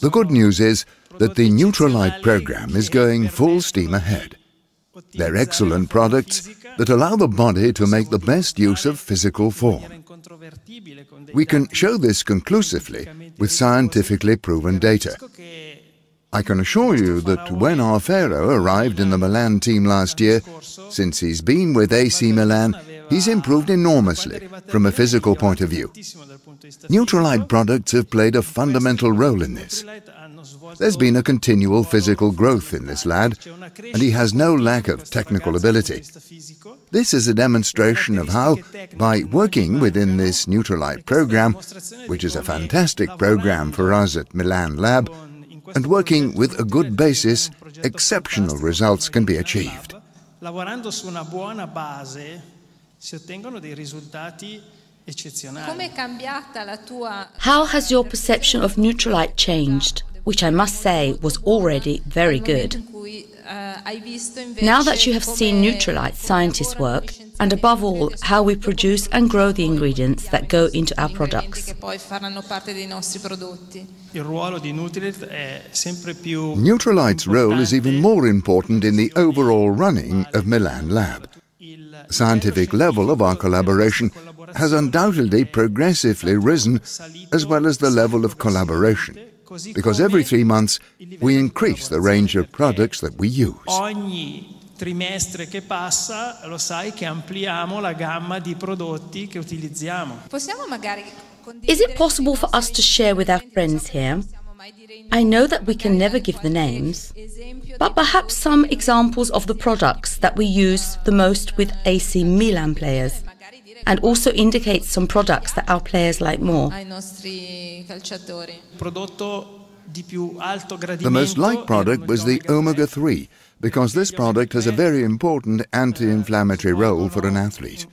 The good news is that the Nutrilite program is going full steam ahead. They're excellent products that allow the body to make the best use of physical form. We can show this conclusively with scientifically proven data. I can assure you that when our Pharaoh arrived in the Milan team last year, since he's been with AC Milan, he's improved enormously from a physical point of view. Nutrilite products have played a fundamental role in this. There's been a continual physical growth in this lad, and he has no lack of technical ability. This is a demonstration of how, by working within this Nutrilite program, which is a fantastic program for us at Milan Lab, and working with a good basis, exceptional results can be achieved. Lavorando su una buona base si ottengono dei risultati How has your perception of Nutrilite changed? which I must say was already very good. Now that you have seen Nutrilite scientists work, and above all, how we produce and grow the ingredients that go into our products. Nutrilite's role is even more important in the overall running of Milan Lab. Scientific level of our collaboration has undoubtedly progressively risen, as well as the level of collaboration because every three months we increase the range of products that we use. trimestre che passa, lo sai che ampliamo la gamma di prodotti che utilizziamo. Is it possible for us to share with our friends here? I know that we can never give the names, but perhaps some examples of the products that we use the most with AC Milan players and also indicates some products that our players like more. The most liked product was the omega 3 because this product has a very important anti-inflammatory role for an athlete.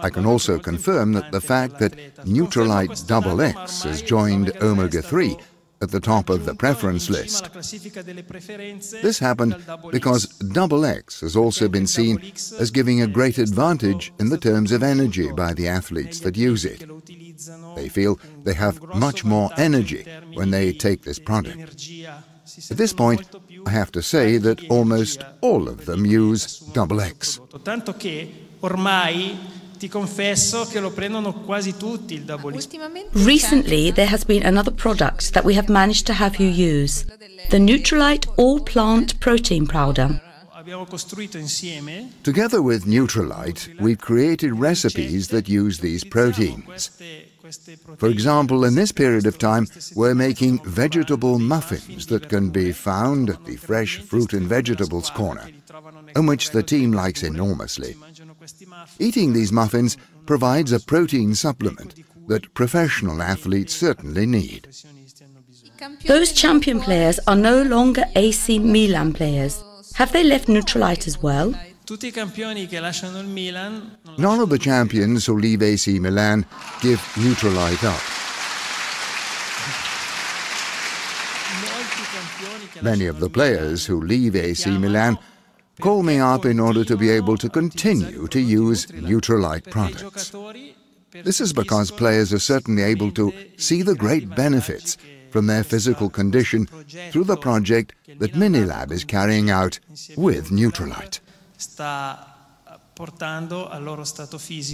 I can also confirm that the fact that Nutrilite Double X has joined omega 3 at the top of the preference list. This happened because double X has also been seen as giving a great advantage in the terms of energy by the athletes that use it. They feel they have much more energy when they take this product. At this point, I have to say that almost all of them use double X. Ti confesso che lo prendono quasi tutti il double Recently, there has been another product that we have managed to have you use the Nutrilite All Plant Protein Powder. Together with Nutrilite, we've created recipes that use these proteins. For example, in this period of time, we're making vegetable muffins that can be found at the Fresh Fruit and Vegetables corner, and which the team likes enormously. Eating these muffins provides a protein supplement that professional athletes certainly need. Those champion players are no longer AC Milan players. Have they left Nutrilite as well? None of the champions who leave AC Milan give Nutrilite up. Many of the players who leave AC Milan call me up in order to be able to continue to use Nutrilite products. This is because players are certainly able to see the great benefits from their physical condition through the project that Milan Lab is carrying out with Nutrilite.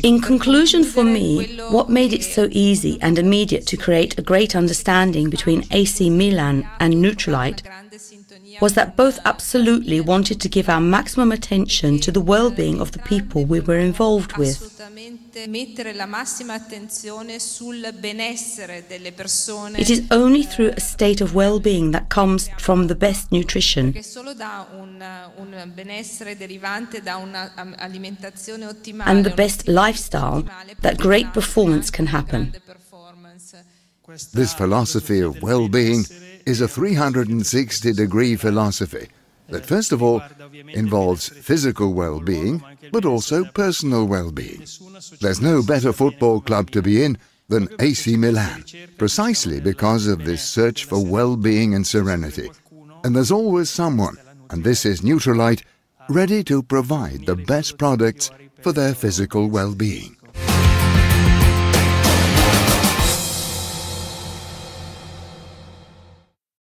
In conclusion, for me, what made it so easy and immediate to create a great understanding between AC Milan and Nutrilite was that both absolutely wanted to give our maximum attention to the well-being of the people we were involved with. It is only through a state of well-being that comes from the best nutrition and the best lifestyle that great performance can happen. This philosophy of well-being is a 360 degree philosophy that, first of all, involves physical well being, but also personal well being. There's no better football club to be in than AC Milan, precisely because of this search for well being and serenity. And there's always someone, and this is Nutrilite, ready to provide the best products for their physical well being.